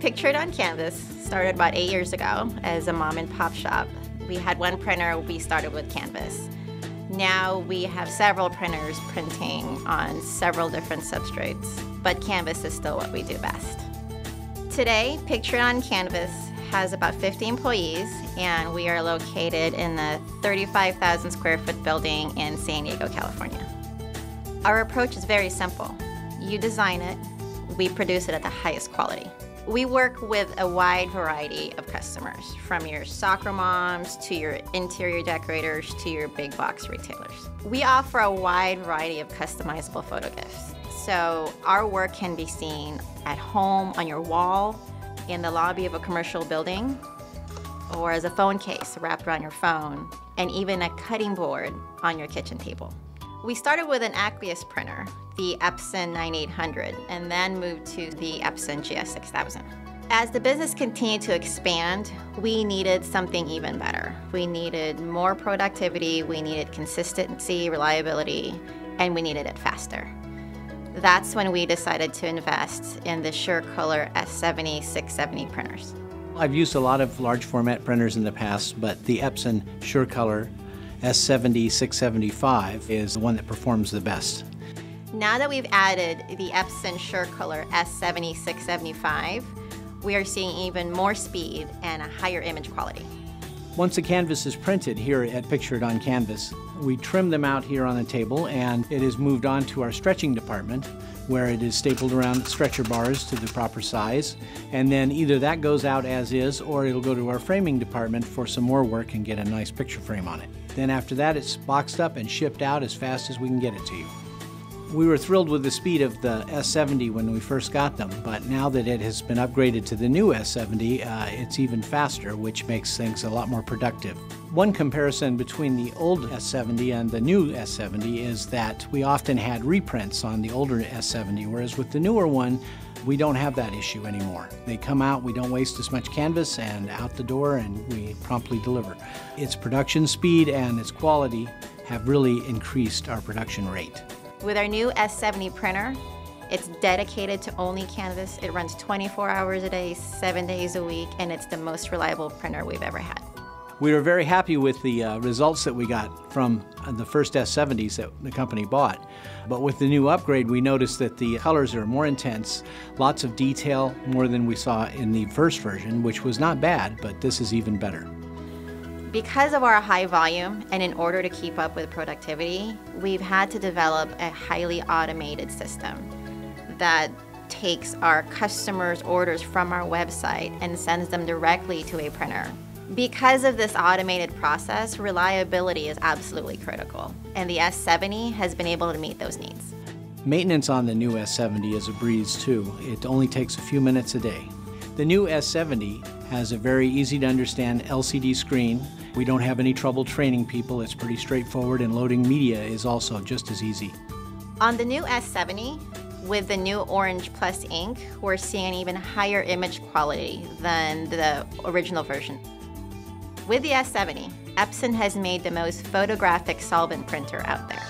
Picture It on Canvas started about eight years ago as a mom and pop shop. We had one printer, we started with Canvas. Now we have several printers printing on several different substrates, but Canvas is still what we do best. Today, Picture It on Canvas has about 50 employees, and we are located in the 35,000 square foot building in San Diego, California. Our approach is very simple. You design it, we produce it at the highest quality. We work with a wide variety of customers, from your soccer moms to your interior decorators to your big box retailers. We offer a wide variety of customizable photo gifts. So our work can be seen at home, on your wall, in the lobby of a commercial building, or as a phone case wrapped around your phone, and even a cutting board on your kitchen table. We started with an aqueous printer, the Epson 9800, and then moved to the Epson GS6000. As the business continued to expand, we needed something even better. We needed more productivity, we needed consistency, reliability, and we needed it faster. That's when we decided to invest in the SureColor S70 670 printers. I've used a lot of large format printers in the past, but the Epson SureColor S70 675 is the one that performs the best. Now that we've added the Epson SureColor S70 675, we are seeing even more speed and a higher image quality. Once a canvas is printed here at Picture It on Canvas, we trim them out here on the table and it is moved on to our stretching department where it is stapled around stretcher bars to the proper size. And then either that goes out as is or it'll go to our framing department for some more work and get a nice picture frame on it. Then after that, it's boxed up and shipped out as fast as we can get it to you. We were thrilled with the speed of the S70 when we first got them, but now that it has been upgraded to the new S70, uh, it's even faster, which makes things a lot more productive. One comparison between the old S70 and the new S70 is that we often had reprints on the older S70, whereas with the newer one, we don't have that issue anymore. They come out, we don't waste as much canvas, and out the door, and we promptly deliver. Its production speed and its quality have really increased our production rate. With our new S70 printer, it's dedicated to only canvas. It runs 24 hours a day, seven days a week, and it's the most reliable printer we've ever had. We were very happy with the uh, results that we got from uh, the first S70s that the company bought. But with the new upgrade, we noticed that the colors are more intense, lots of detail, more than we saw in the first version, which was not bad, but this is even better. Because of our high volume and in order to keep up with productivity, we've had to develop a highly automated system that takes our customers' orders from our website and sends them directly to a printer. Because of this automated process, reliability is absolutely critical, and the S70 has been able to meet those needs. Maintenance on the new S70 is a breeze too. It only takes a few minutes a day. The new S70 has a very easy to understand LCD screen. We don't have any trouble training people. It's pretty straightforward and loading media is also just as easy. On the new S70, with the new Orange Plus ink, we're seeing an even higher image quality than the original version. With the S70, Epson has made the most photographic solvent printer out there.